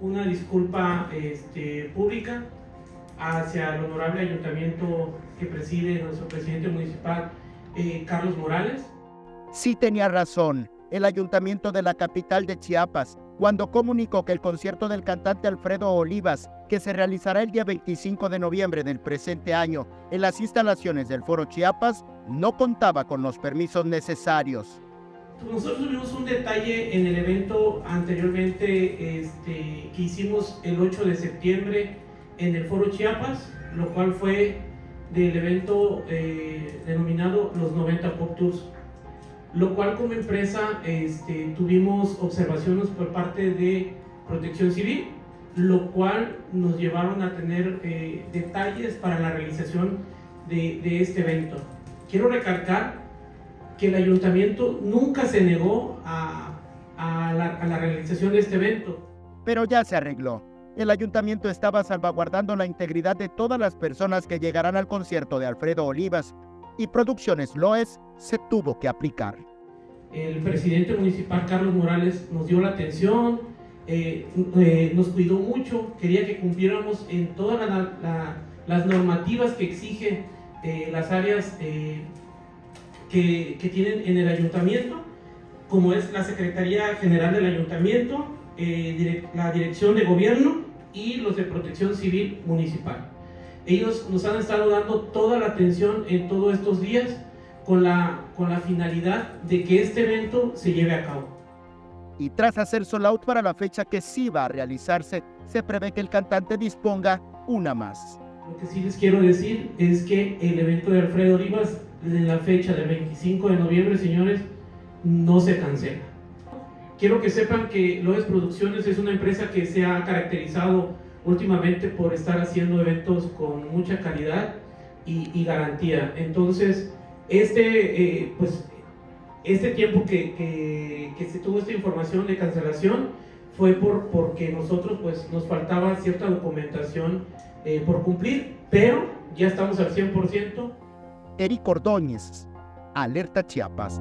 una disculpa este, pública hacia el honorable ayuntamiento que preside nuestro presidente municipal, eh, Carlos Morales. Sí tenía razón, el ayuntamiento de la capital de Chiapas, cuando comunicó que el concierto del cantante Alfredo Olivas, que se realizará el día 25 de noviembre del presente año en las instalaciones del Foro Chiapas, no contaba con los permisos necesarios. Nosotros tuvimos un detalle en el evento anteriormente este, que hicimos el 8 de septiembre en el Foro Chiapas, lo cual fue del evento eh, denominado los 90 Pop Tours, lo cual como empresa este, tuvimos observaciones por parte de Protección Civil, lo cual nos llevaron a tener eh, detalles para la realización de, de este evento. Quiero recalcar que el ayuntamiento nunca se negó a, a, la, a, la, realización de este evento. Pero ya se arregló. El ayuntamiento estaba salvaguardando la integridad de todas las personas que llegarán al concierto de Alfredo Olivas y Producciones Loes se tuvo que aplicar. El presidente municipal Carlos Morales nos dio la atención, eh, eh, nos cuidó mucho, quería que cumpliéramos en todas la, la, las normativas que exigen eh, las áreas que, que, tienen en el ayuntamiento, como es la Secretaría General del Ayuntamiento, eh, la Dirección de Gobierno y los de Protección Civil Municipal. Ellos nos han estado dando toda la atención en todos estos días con la, con la finalidad de que este evento se lleve a cabo. Y tras hacer sold out para la fecha que sí va a realizarse, se prevé que el cantante disponga una más. Lo que sí les quiero decir es que el evento de Alfredo Olivas en la fecha del 25 de noviembre, señores, no se cancela. Quiero que sepan que Loes Producciones es una empresa que se ha caracterizado últimamente por estar haciendo eventos con mucha calidad y, y garantía. Entonces, este, eh, pues, este tiempo que, que, que, se tuvo esta información de cancelación fue por, porque nosotros pues, nos faltaba cierta documentación eh, por cumplir, pero ya estamos al 100%. Eric Ordóñez, Alerta Chiapas.